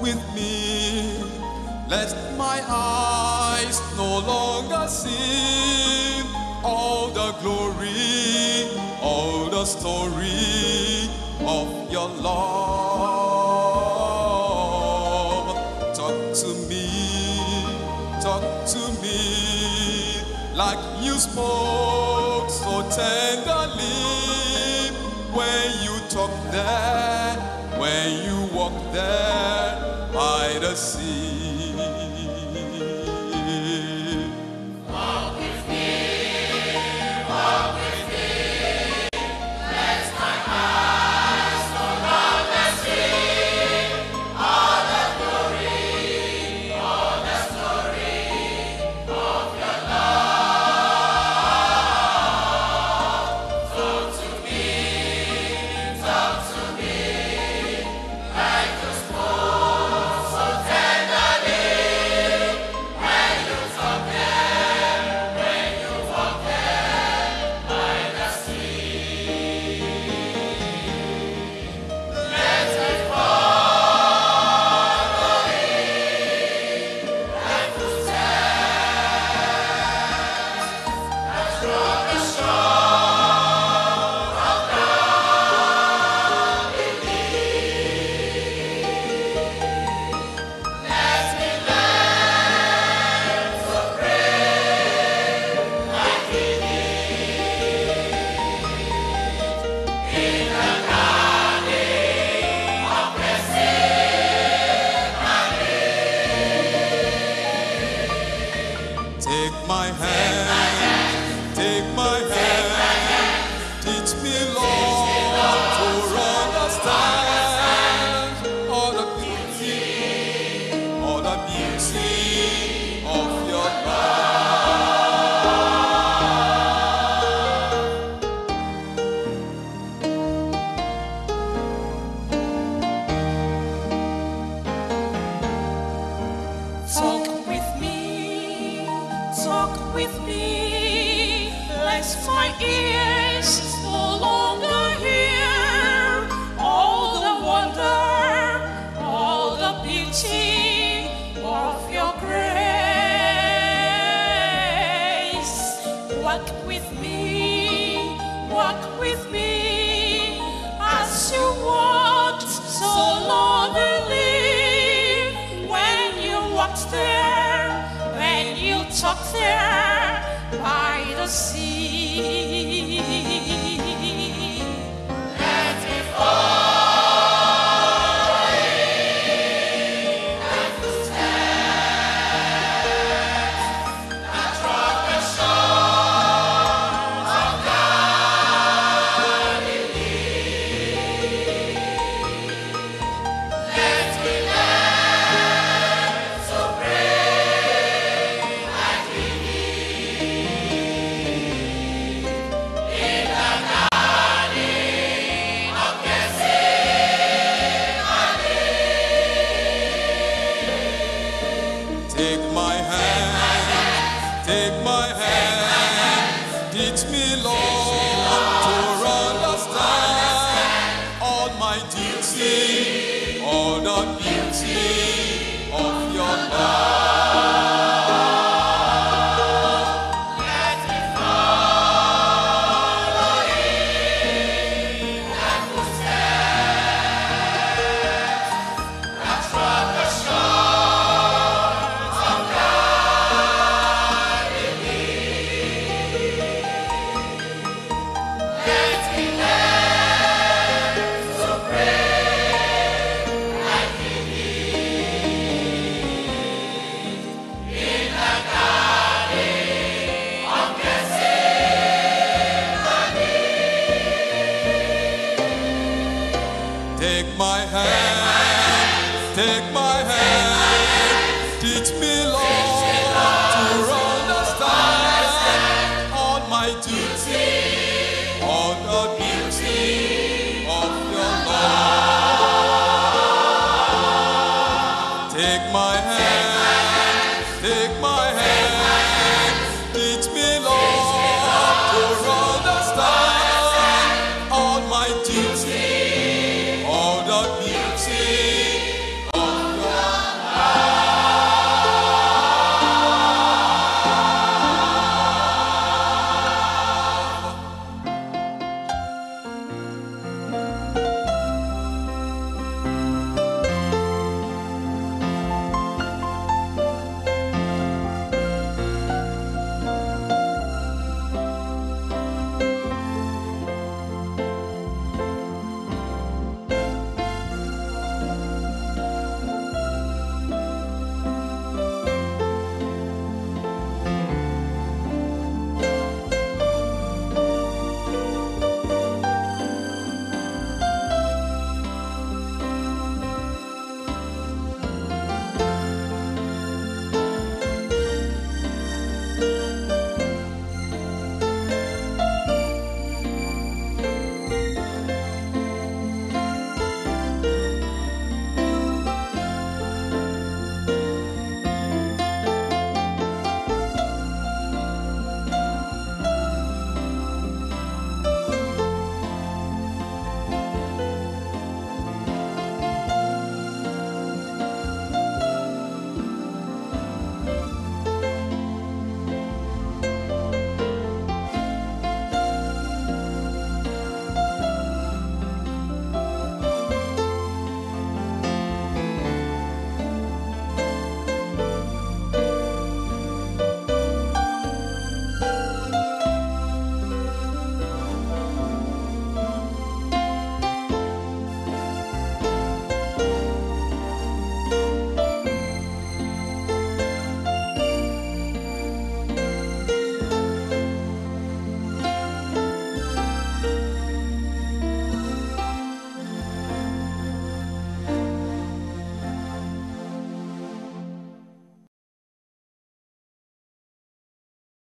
with me. Let my eyes no longer see all the glory, all the story of your love. Talk to me, talk to me like you spoke so tenderly when you talk there, when you walk there by there by the sea. Take my hand, teach me, Lord, to understand. All my duty,